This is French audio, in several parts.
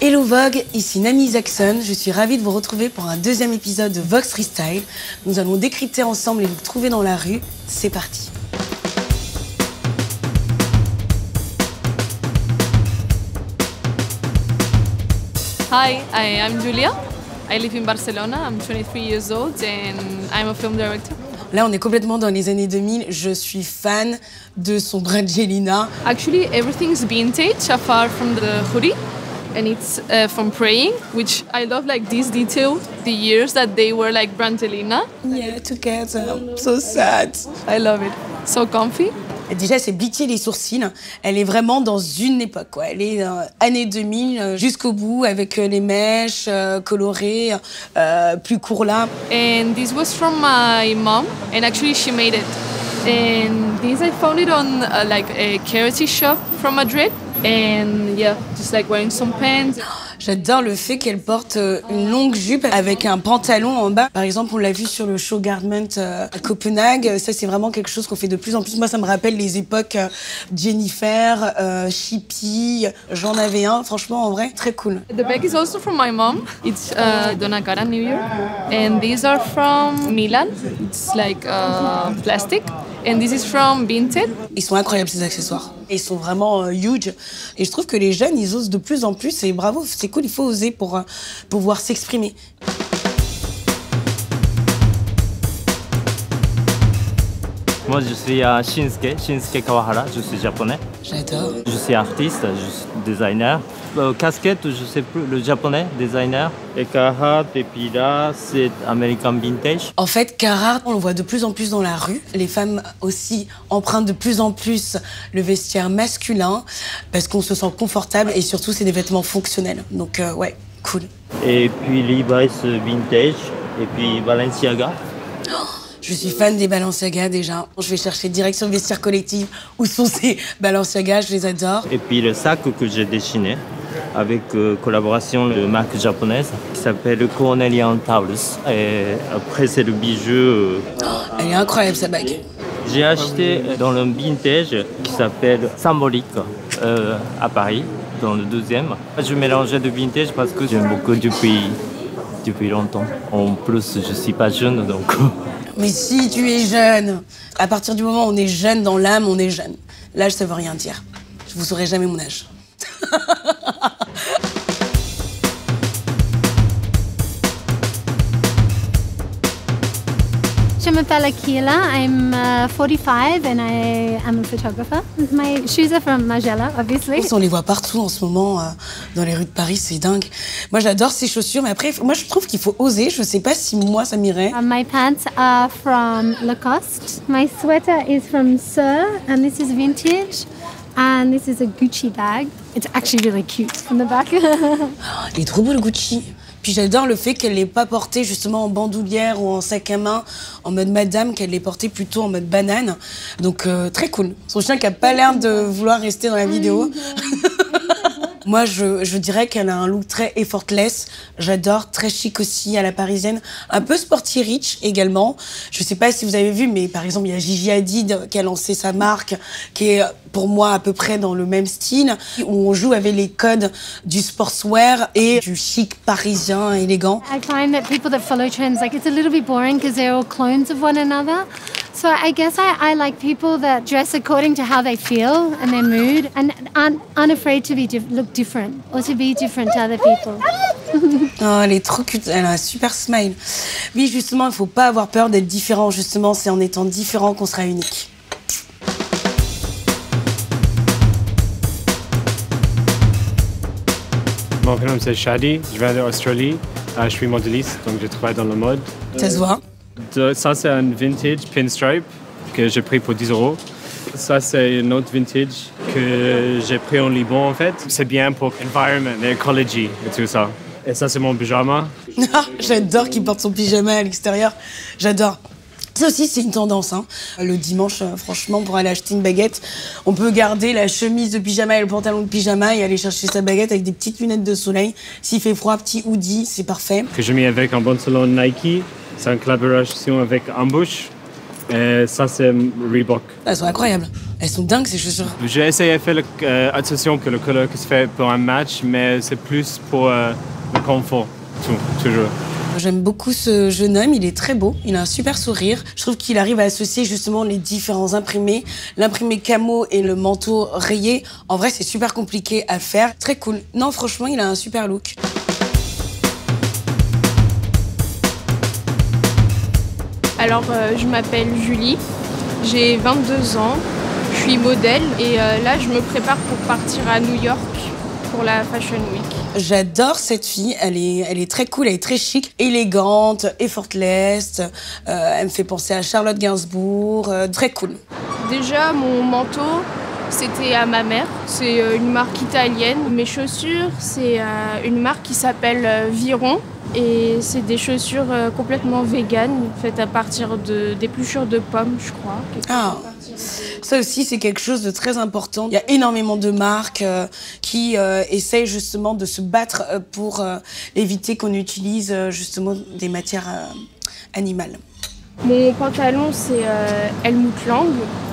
Hello Vogue, ici Nami Jackson. Je suis ravie de vous retrouver pour un deuxième épisode de Vogue Freestyle. Nous allons décrypter ensemble les looks trouvés dans la rue. C'est parti. Hi, I, I'm Julia. I live in Barcelona. I'm 23 years old and I'm a film director. Là, on est complètement dans les années 2000. Je suis fan de son Brangelina. Actually, everything's vintage apart from the hoodie. And it's uh, from Praying, which I love like this detail, the years that they were like Brangelina. Yeah, together. So sad. I love it. So comfy. Déjà, c'est bleacher les sourcils. Elle est vraiment dans une époque, quoi. Elle est euh, années 2000 euh, jusqu'au bout avec euh, les mèches euh, colorées, euh, plus court là. And this was from my mom, and actually she made it. And this I found it on uh, like a charity shop from Madrid. And yeah, just like wearing some pants. J'adore le fait qu'elle porte euh, une longue jupe avec un pantalon en bas. Par exemple, on l'a vu sur le show Garment euh, à Copenhague. Ça, c'est vraiment quelque chose qu'on fait de plus en plus. Moi, ça me rappelle les époques euh, Jennifer, euh, Chippy. J'en avais un. Franchement, en vrai, très cool. The bag is also from my mom. It's uh, Donna Cara New Year. And these are from Milan. It's like uh, plastic. And this is from. Ils sont incroyables ces accessoires. Ils sont vraiment euh, huge. Et je trouve que les jeunes, ils osent de plus en plus. Et bravo, c'est cool. Il faut oser pour euh, pouvoir s'exprimer. Moi, je suis euh, Shinsuke, Shinsuke Kawahara, je suis japonais. J'adore. Je suis artiste, je suis designer. Euh, casquette, je sais plus, le japonais, designer. Et Carhartt, et puis là, c'est American Vintage. En fait, Carhartt, on le voit de plus en plus dans la rue. Les femmes aussi empruntent de plus en plus le vestiaire masculin parce qu'on se sent confortable et surtout, c'est des vêtements fonctionnels. Donc, euh, ouais, cool. Et puis Levi's Vintage, et puis Balenciaga. Je suis fan des Balenciaga déjà. Je vais chercher direction vestiaire collective. Où sont ces Balenciaga Je les adore. Et puis le sac que j'ai dessiné avec euh, collaboration de marque japonaise qui s'appelle Cornelian Taurus. Et après, c'est le bijou. euh, Elle est incroyable, sa bague. J'ai acheté dans le vintage qui s'appelle Symbolique euh, à Paris, dans le deuxième. Je mélangeais de vintage parce que j'aime beaucoup depuis, depuis longtemps. En plus, je suis pas jeune, donc Mais si tu es jeune, à partir du moment où on est jeune dans l'âme, on est jeune. L'âge, ça veut rien dire. Je vous saurai jamais mon âge. Je m'appelle Akila. I'm uh, 45 and I am a photographer. My shoes are from Magella, obviously. On les voit partout en ce moment euh, dans les rues de Paris, c'est dingue. Moi, j'adore ces chaussures, mais après, moi, je trouve qu'il faut oser. Je sais pas si moi, ça m'irait. Uh, my pants are from Lacoste. My sweater is from Sir, and this is vintage. And this is a Gucci bag. It's actually really cute from the back. Il est trop beau le Gucci. Puis j'adore le fait qu'elle l'ait pas porté justement en bandoulière ou en sac à main, en mode madame, qu'elle l'ait porté plutôt en mode banane. Donc euh, très cool. Son chien qui a pas l'air de vouloir rester dans la vidéo. Moi, je, je dirais qu'elle a un look très effortless. J'adore, très chic aussi à la parisienne. Un peu sporty rich également. Je sais pas si vous avez vu, mais par exemple, il y a Gigi Hadid qui a lancé sa marque, qui est pour moi à peu près dans le même style, où on joue avec les codes du sportswear et du chic parisien élégant. I find that people that follow trends, like it's a little bit boring because they're all clones of one another. So I guess I, I like people that dress according to how they feel and their mood and aren't unafraid to be dif- look different or to be different to other people. Oh, elle est trop cute, elle a un super smile. Oui, justement, il faut pas avoir peur d'être différent. Justement, c'est en étant différent qu'on sera unique. Mon prénom c'est Shadi, je viens d'Australie, Euh, je suis modéliste, donc je travaille dans la mode. Ça se voit. De- ça c'est un vintage pinstripe que j'ai pris pour 10 euros. Ça c'est un autre vintage que j'ai pris en Liban en fait. C'est bien pour environment, ecology et tout ça. Et ça c'est mon pyjama. J'adore qu'il porte son pyjama à l'extérieur. J'adore. Ça aussi, c'est une tendance. Hein. Le dimanche, euh, franchement, pour aller acheter une baguette, on peut garder la chemise de pyjama et le pantalon de pyjama et aller chercher sa baguette avec des petites lunettes de soleil. S'il fait froid, petit hoodie, c'est parfait. que j'ai mis avec un pantalon Nike. C'est une collaboration avec Ambush. Et ça, c'est Reebok. Elles sont incroyables. Elles sont dingues ces chaussures. J'ai essayé de faire euh, attention que le couleur que se fait pour un match, mais c'est plus pour euh, le confort, tout, toujours. J'aime beaucoup ce jeune homme, il est très beau, il a un super sourire. Je trouve qu'il arrive à associer justement les différents imprimés, l'imprimé camo et le manteau rayé. En vrai, c'est super compliqué à faire, très cool. Non, franchement, il a un super look. Alors, euh, je m'appelle Julie, j'ai 22 ans, je suis modèle et euh, là, je me prépare pour partir à New York pour la Fashion Week. J'adore cette fille, elle est, elle est très cool, elle est très chic, élégante, effortless, euh, elle me fait penser à Charlotte Gainsbourg, euh, très cool. Déjà, mon manteau, c'était à ma mère. C'est une marque italienne. Mes chaussures, c'est une marque qui s'appelle Viron. Et c'est des chaussures euh, complètement véganes, faites à partir de d'épluchures de pommes, je crois. Ah. de- Ça aussi, c'est quelque chose de très important. Il y a énormément de marques euh, qui euh, essayent justement de se battre pour euh, éviter qu'on utilise justement des matières animales. Mon pantalon, c'est Helmut Lang,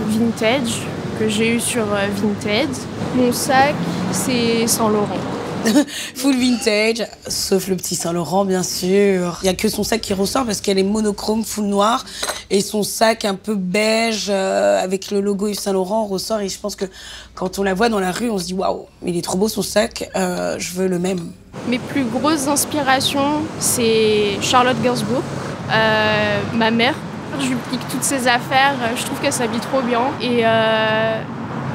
vintage, que j'ai eu sur Vinted. Mon sac, c'est Saint Laurent. Full vintage, sauf le petit Saint-Laurent, bien sûr. Il y a que son sac qui ressort parce qu'elle est monochrome, full noir. Et son sac un peu beige, euh, avec le logo Yves Saint-Laurent, ressort. Et je pense que quand on la voit dans la rue, on se dit waouh, il est trop beau son sac, euh, je veux le même. Mes plus grosses inspirations, c'est Charlotte Gainsbourg, euh, ma mère. Je lui pique toutes ses affaires, je trouve qu'elle s'habille trop bien. Et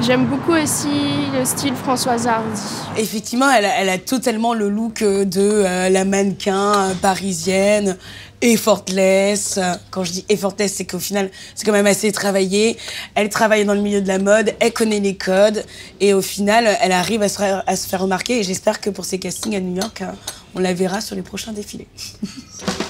j'aime beaucoup aussi le style Françoise Hardy. Effectivement, elle a, totalement le look euh, de euh, la mannequin euh, parisienne, effortless. Quand je dis effortless, c'est qu'au final, c'est quand même assez travaillé. Elle travaille dans le milieu de la mode, elle connaît les codes, et au final, elle arrive à se, faire- remarquer. Et j'espère que pour ses castings à New York, euh, on la verra sur les prochains défilés.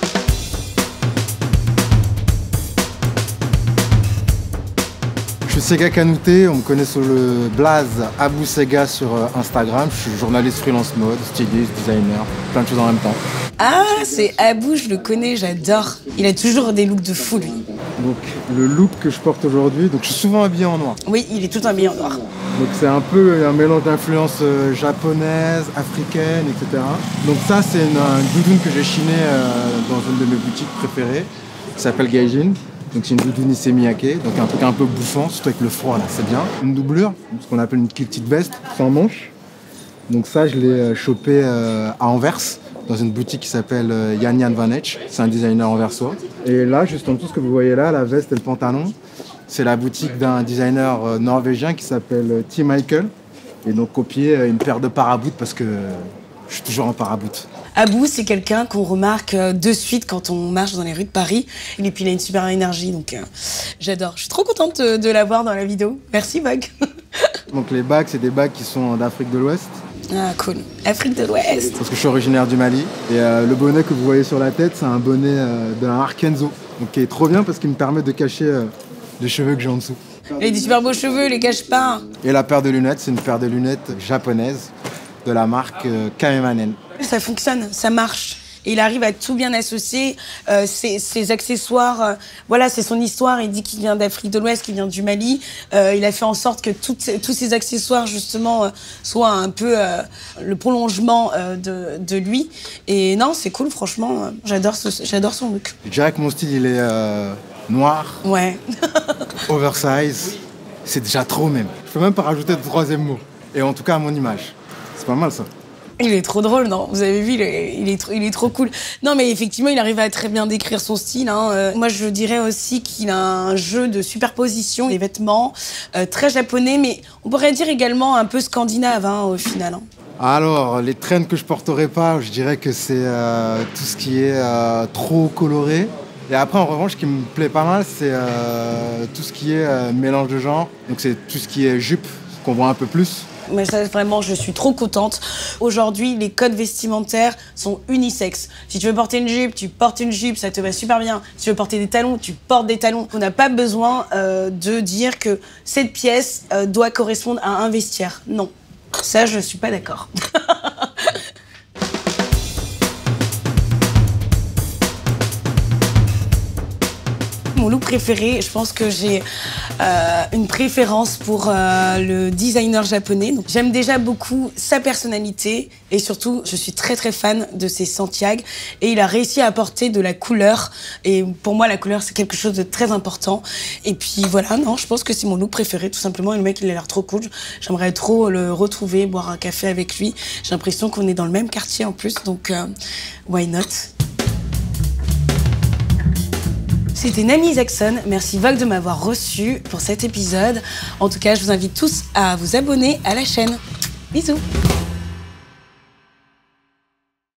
suis Sega Kanouté, on me connaît sous le blaze Abou Sega sur euh, Instagram. Je suis journaliste freelance mode, styliste, designer, plein de choses en même temps. Ah, c'est Abou, je le connais, j'adore. Il a toujours des looks de fou, lui. Donc le look que je porte aujourd'hui, donc je suis souvent habillé en noir. Oui, il est tout habillé en noir. Donc c'est un peu un mélange d'influences euh, japonaises, africaines, etc. Donc ça c'est une, un doudoune que j'ai chiné euh, dans une de mes boutiques préférées, qui s'appelle Gaijin. Donc c'est une doudoune Issey Miyake, donc un truc un peu bouffant, surtout avec le froid là, c'est bien. Une doublure, ce qu'on appelle une petite veste sans manche. Donc ça je l'ai euh, chopé euh, à Anvers, dans une boutique qui s'appelle euh, Van Etsch. C'est un designer anversois. Et là, juste en dessous, ce que vous voyez là, la veste et le pantalon, c'est la boutique d'un designer norvégien qui s'appelle T. Michael. Et donc copié euh, une paire de paraboutes parce que je suis toujours en paraboute. Abou, c'est quelqu'un qu'on remarque euh, de suite quand on marche dans les rues de Paris. Et puis, il a une super énergie, donc euh, j'adore. Je suis trop contente de, de l'avoir dans la vidéo. Merci, Bug. Donc les bagues, c'est des bagues qui sont d'Afrique de l'Ouest. ah, cool. Afrique de l'Ouest. Parce que je suis originaire du Mali. Et euh, le bonnet que vous voyez sur la tête, c'est un bonnet euh, d'un Arkenzo. Donc qui est trop bien parce qu'il me permet de cacher les cheveux que j'ai en dessous. Il a des super beaux cheveux, les cache pas. Et la paire de lunettes, c'est une paire de lunettes japonaises de la marque Kamemanen. Ça fonctionne, ça marche. Et il arrive à tout bien associer euh, ses, ses accessoires. euh, voilà, c'est son histoire. Il dit qu'il vient d'Afrique de l'Ouest, qu'il vient du Mali. Euh, il a fait en sorte que ces- tous ces accessoires, justement, euh, soient un peu euh, le prolongement euh, de, de lui. Et non, c'est cool, franchement. J'adore ce- j'adore son look. Je dirais que mon style, il est euh, noir, Ouais. oversize. C'est déjà trop même. Je peux même pas rajouter de troisième mot. Et en tout cas à mon image. C'est pas mal ça. Il est trop drôle, non Vous avez vu, il est, trop, cool. Non, mais effectivement, il arrive à très bien décrire son style. hein. Euh, moi, je dirais aussi qu'il a un jeu de superposition des vêtements, euh, très japonais, mais on pourrait dire également un peu scandinave, hein, au final. hein. Alors, les trends que je porterai pas, je dirais que c'est euh, tout ce qui est trop coloré. Et après, en revanche, ce qui me plaît pas mal, c'est tout ce qui est mélange de genres. Donc, c'est tout ce qui est jupe, qu'on voit un peu plus. Mais ça, vraiment, je suis trop contente. Aujourd'hui, les codes vestimentaires sont unisexes. Si tu veux porter une jupe, tu portes une jupe, ça te va super bien. Si tu veux porter des talons, tu portes des talons. On n'a pas besoin euh, de dire que cette pièce euh, doit correspondre à un vestiaire. Non. Ça, je suis pas d'accord. Mon look préféré, je pense que j'ai euh, une préférence pour euh, le designer japonais. J'aime déjà beaucoup sa personnalité et surtout, je suis très très fan de ses Santiago et il a réussi à apporter de la couleur. Et pour moi, la couleur, c'est quelque chose de très important. Et puis voilà, non, je pense que c'est mon look préféré, tout simplement. Le mec, il a l'air trop cool. J'aimerais trop le retrouver, boire un café avec lui. J'ai l'impression qu'on est dans le même quartier en plus, donc euh, why not? C'était Nami Jackson. Merci Vogue de m'avoir reçu pour cet épisode. En tout cas, je vous invite tous à vous abonner à la chaîne. Bisous